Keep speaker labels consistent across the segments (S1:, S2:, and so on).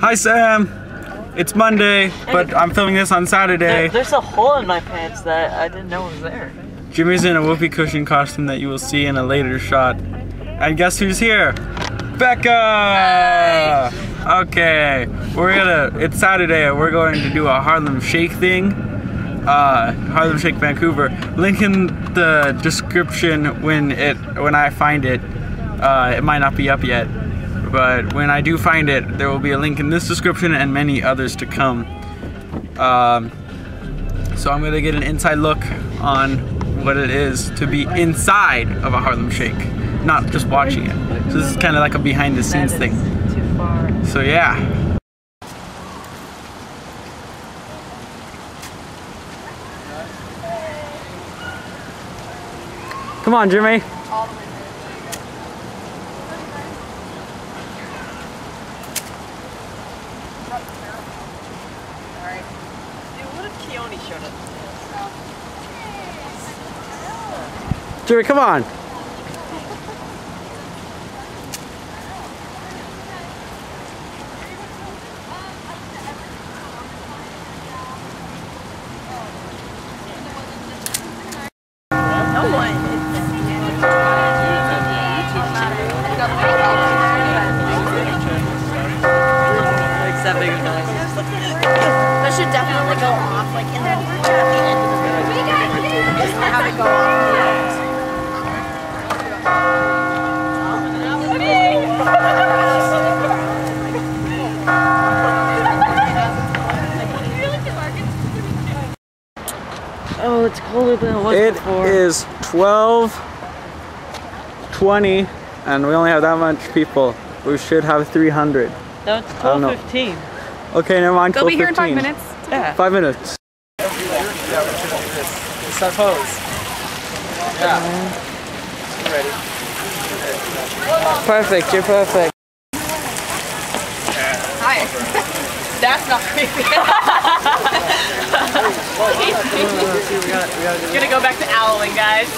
S1: Hi Sam! It's Monday, but I'm filming this on Saturday.
S2: There, there's a hole in my pants that I didn't know was there.
S1: Jimmy's in a whoopee cushion costume that you will see in a later shot. And guess who's here? Becca! Okay, we're gonna, it's Saturday and we're going to do a Harlem Shake thing. Uh, Harlem Shake Vancouver. Link in the description when it, when I find it. Uh, it might not be up yet, but when I do find it, there will be a link in this description and many others to come. Um, so I'm gonna get an inside look on what it is to be inside of a Harlem Shake, not just watching it. So this is kind of like a behind the scenes thing.
S2: is Too far.
S1: So yeah. Come on, Jimmy.
S2: Dude, what if showed up?
S1: Jimmy, come on.
S2: No one. Like that big of noise.
S3: That should definitely go off like in the, at the end of the video. Just have it go off.
S2: Oh, it's colder than it was
S1: It
S2: before.
S1: is 12 20 and we only have that much people. We should have 300.
S2: No, it's
S1: don't know.
S2: 12:15.
S1: Okay, never mind.
S4: They'll be here in five
S1: 12:15.
S4: minutes.
S2: Yeah.
S1: Five minutes. Suppose. Yeah. Ready.
S2: Perfect. You're perfect.
S4: Hi. That's not creepy. Gonna go back to owling, guys.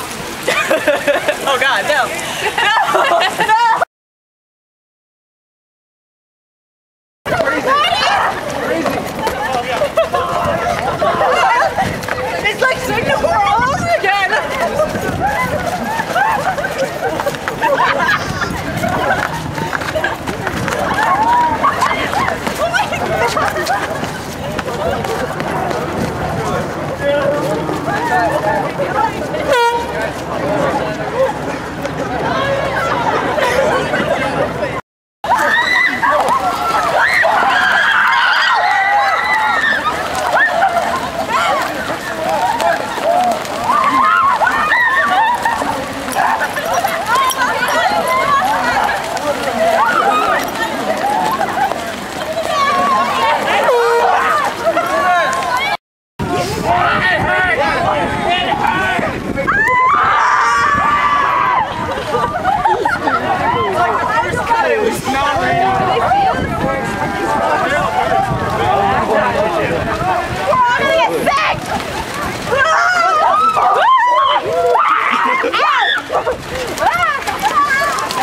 S4: oh god, no. No! no! It's like Singapore all over again!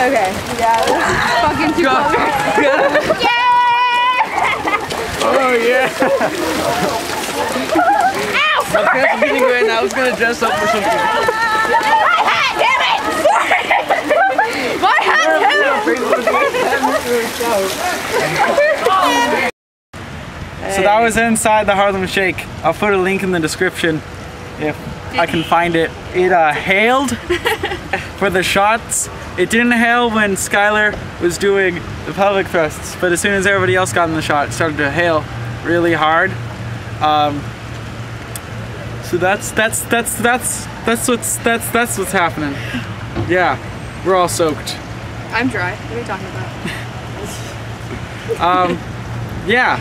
S4: Okay, yeah, this too close.
S1: Oh yeah.
S2: My pants are getting right now. I was gonna dress up for something. My hat, Damn it!
S4: My hat!
S1: So that was inside the Harlem Shake. I'll put a link in the description if I can find it. It uh, hailed for the shots. It didn't hail when Skylar was doing the pelvic thrusts, but as soon as everybody else got in the shot, it started to hail really hard. Um, so that's that's that's that's that's what's that's that's what's happening. Yeah, we're all soaked.
S4: I'm dry. What are you talking about?
S1: Um, yeah,